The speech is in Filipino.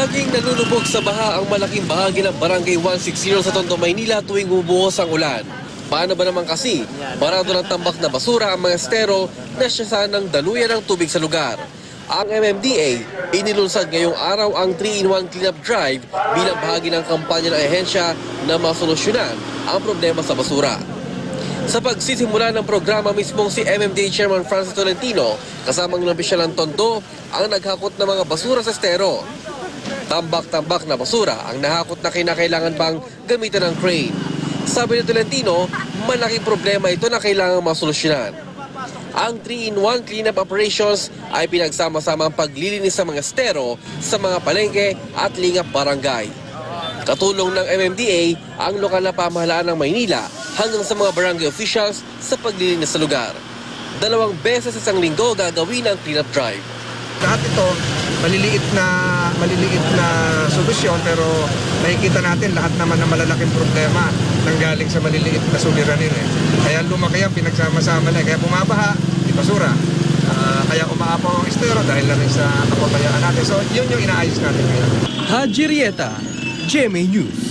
Laging nalulubog sa baha ang malaking bahagi ng Barangay 160 sa Tondo, Maynila tuwing bumuhos ang ulan. Paano ba naman kasi? Barado ng tambak na basura ang mga estero na siya sanang daluyan ng tubig sa lugar. Ang MMDA, inilunsad ngayong araw ang 3-in-1 cleanup drive bilang bahagi ng kampanya ng ehensya na masolusyonan ang problema sa basura. Sa pagsisimula ng programa mismong si MMDA Chairman Francis Tolentino, kasamang ng opisyal ng Tondo, ang naghakot ng mga basura sa estero. Tambak-tambak na basura ang nahakot na kinakailangan bang gamitan ng crane. Sabi ni Tolentino, malaking problema ito na kailangang masolusyonan. Ang 3-in-1 cleanup operations ay pinagsama-sama ang paglilinis sa mga estero sa mga palengke at lingap barangay. Katulong ng MMDA ang lokal na pamahalaan ng Maynila hanggang sa mga barangay officials sa paglilinis sa lugar. Dalawang beses sa isang linggo gagawin ang cleanup drive. Lahat ito, maliliit na maliliit na solusyon pero nakikita natin lahat naman ng malalaking problema nanggaling sa maliliit na suliranin. Eh. Kaya lumaki yan, pinagsama-sama na. Kaya bumabaha, di basura. Ah, kaya umaapaw ang estero dahil na rin sa kapabayaan natin. So yun yung inaayos natin ngayon. Haji Rieta, GMA News.